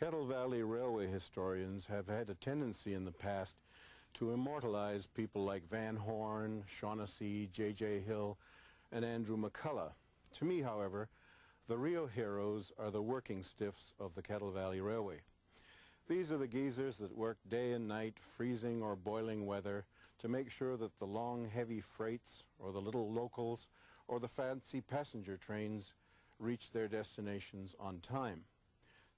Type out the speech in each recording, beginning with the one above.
Kettle Valley Railway historians have had a tendency in the past to immortalize people like Van Horne, Shaughnessy, J.J. Hill, and Andrew McCulloch. To me, however, the real heroes are the working stiffs of the Kettle Valley Railway. These are the geezers that work day and night, freezing or boiling weather, to make sure that the long, heavy freights, or the little locals, or the fancy passenger trains reach their destinations on time.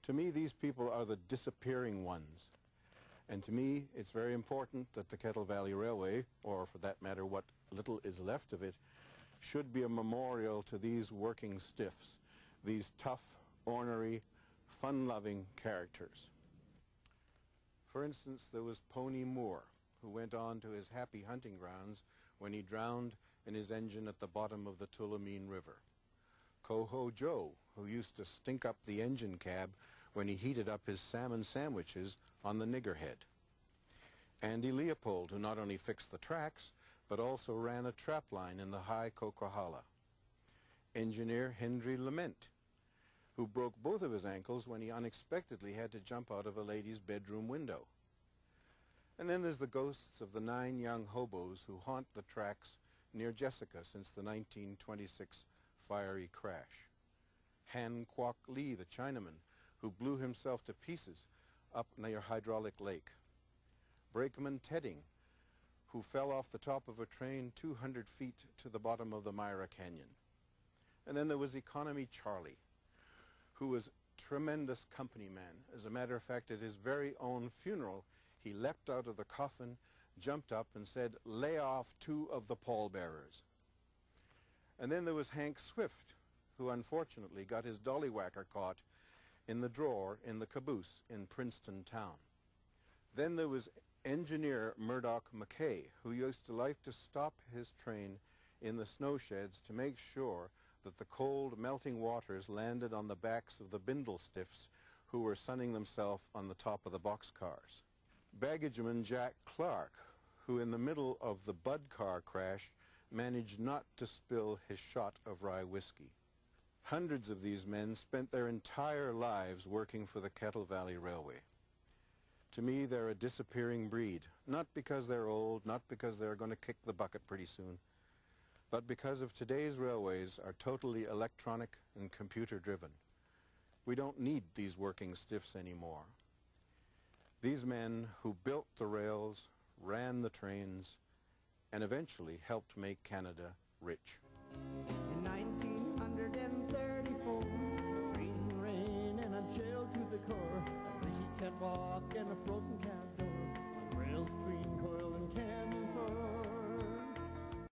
To me, these people are the disappearing ones. And to me, it's very important that the Kettle Valley Railway, or for that matter, what little is left of it, should be a memorial to these working stiffs, these tough, ornery, fun-loving characters. For instance, there was Pony Moore, who went on to his happy hunting grounds when he drowned in his engine at the bottom of the Tulameen River. Coho Joe, who used to stink up the engine cab when he heated up his salmon sandwiches on the niggerhead. Andy Leopold, who not only fixed the tracks, but also ran a trap line in the high Coquihalla. Engineer Henry Lament, who broke both of his ankles when he unexpectedly had to jump out of a lady's bedroom window. And then there's the ghosts of the nine young hobos who haunt the tracks near Jessica since the 1926 fiery crash. Han Kwok Lee, the Chinaman, who blew himself to pieces up near Hydraulic Lake. Brakeman Tedding, who fell off the top of a train 200 feet to the bottom of the Myra Canyon. And then there was Economy Charlie, who was tremendous company man. As a matter of fact, at his very own funeral, he leapt out of the coffin, jumped up and said, lay off two of the pallbearers. And then there was Hank Swift, who unfortunately got his dollywhacker caught in the drawer in the caboose in Princeton town. Then there was engineer Murdoch McKay, who used to like to stop his train in the snow sheds to make sure that the cold, melting waters landed on the backs of the bindle stiffs who were sunning themselves on the top of the boxcars. Baggageman Jack Clark, who in the middle of the Budd car crash managed not to spill his shot of rye whiskey. Hundreds of these men spent their entire lives working for the Kettle Valley Railway. To me, they're a disappearing breed, not because they're old, not because they're going to kick the bucket pretty soon, but because of today's railways are totally electronic and computer-driven. We don't need these working stiffs anymore. These men who built the rails, ran the trains, and eventually helped make Canada rich. broken cow.